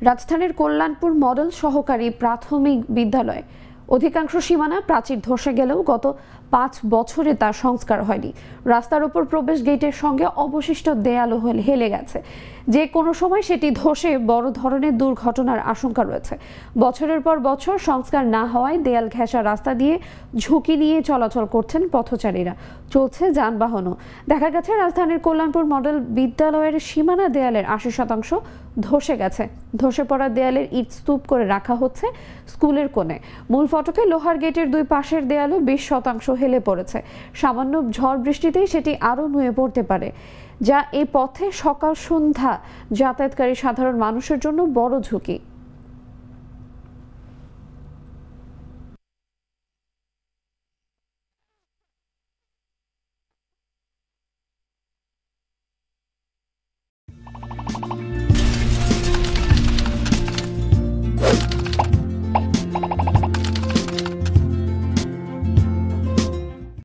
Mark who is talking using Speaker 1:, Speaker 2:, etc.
Speaker 1: রাজধানীর কল্যাণপুর মডেল সহকারী প্রাথমিক বিদ্যালয়। অধিকাংশ সীমানা প্রাচীর ধসে গেলেও গত পাঁচ বছরে তার সংস্কার হয়নি। রাস্তার উপর প্রবেশ গেটের সঙ্গে অবশিষ্ট দেয়ালও হেলে গেছে। যে কোনো সময় সেটি ধসে বড় ধরনের দুর্ঘটনার আশঙ্কা রয়েছে। বছরের পর বছর সংস্কার না হওয়ায় দেয়াল ঘেঁষা রাস্তা দিয়ে ঝুঁকি নিয়ে চলাচল করছেন পথচারীরা। চলছে যানবাহনও। দেখা গেছে, রাজধানীর কল্যাণপুর মডেল বিদ্যালয়ের সীমানা দেয়ালের আশি শতাংশ ধসে গেছে। ধসে পড়া দেয়ালের ইট স্তূপ করে রাখা হচ্ছে স্কুলের কোণে। মূল ফটকে লোহার গেটের দুই পাশের দেয়ালও বিশ শতাংশ হেলে পড়েছে। সামান্য ঝড় বৃষ্টিতেই সেটি আরও নুয়ে পড়তে পারে, যা এই পথে সকাল সন্ধ্যা যাতায়াতকারী সাধারণ মানুষের জন্য বড় ঝুঁকি।